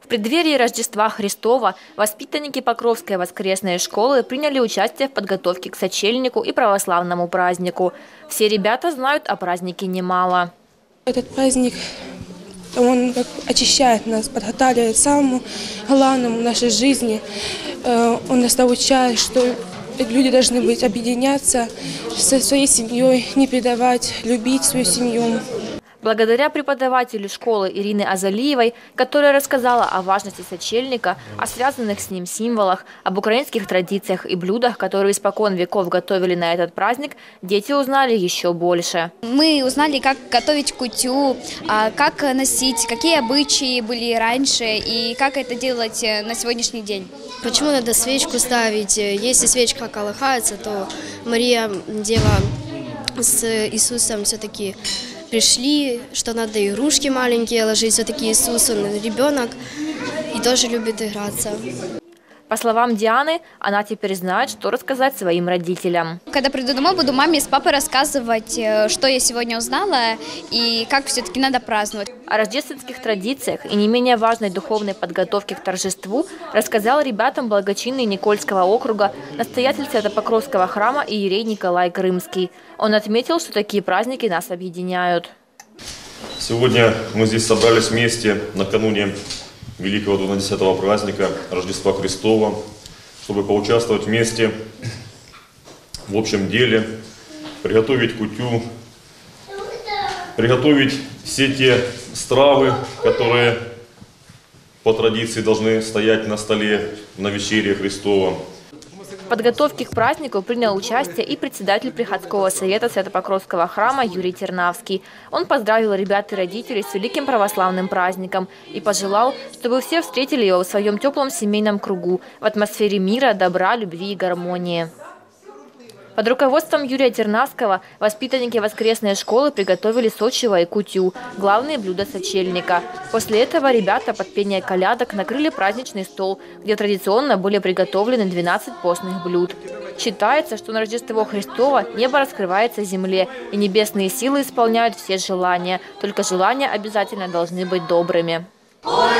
В преддверии Рождества Христова воспитанники Покровской воскресной школы приняли участие в подготовке к сочельнику и православному празднику. Все ребята знают о празднике немало. Этот праздник, он как очищает нас, подготавливает самому главному в нашей жизни. Э, Он нас научает, что люди должны быть объединяться со своей семьей, не предавать, любить свою семью. Благодаря преподавателю школы Ирины Азалиевой, которая рассказала о важности сочельника, о связанных с ним символах, об украинских традициях и блюдах, которые испокон веков готовили на этот праздник, дети узнали еще больше. Мы узнали, как готовить кутю, а, как носить, какие обычаи были раньше и как это делать э, на сегодняшний день. Почему надо свечку ставить? Если свечка колыхается, то Мария, Дева с Иисусом все-таки пришли, что надо игрушки маленькие ложить. Все-таки Иисус, он ребенок и тоже любит играться. По словам Дианы, она теперь знает, что рассказать своим родителям. Когда приду домой, буду маме с папой рассказывать, э, что я сегодня узнала и как все-таки надо праздновать. О рождественских традициях и не менее важной духовной подготовке к торжеству рассказал ребятам благочинный Никольского округа настоятель Свято-Покровского храма Иерей Николай Крымский. Он отметил, что такие праздники нас объединяют. Сегодня мы здесь собрались вместе накануне великого 12-го праздника Рождества Христова, чтобы поучаствовать вместе в общем деле, приготовить кутю, приготовить все те стравы, которые по традиции должны стоять на столе на вечере Христова. В подготовке к празднику принял участие и председатель приходского совета Свято-Покровского храма Юрий Тернавский. Он поздравил ребят и родителей с великим православным праздником и пожелал, чтобы все встретили его в своем теплом семейном кругу, в атмосфере мира, добра, любви и гармонии. Под руководством Юрия Тернавского воспитанники воскресной школы приготовили сочево и кутю – главные блюда сочельника. После этого ребята под пение колядок накрыли праздничный стол, где традиционно были приготовлены 12 постных блюд. Считается, что на Рождество Христова небо раскрывается земле, и небесные силы исполняют все желания. Только желания обязательно должны быть добрыми. Ой,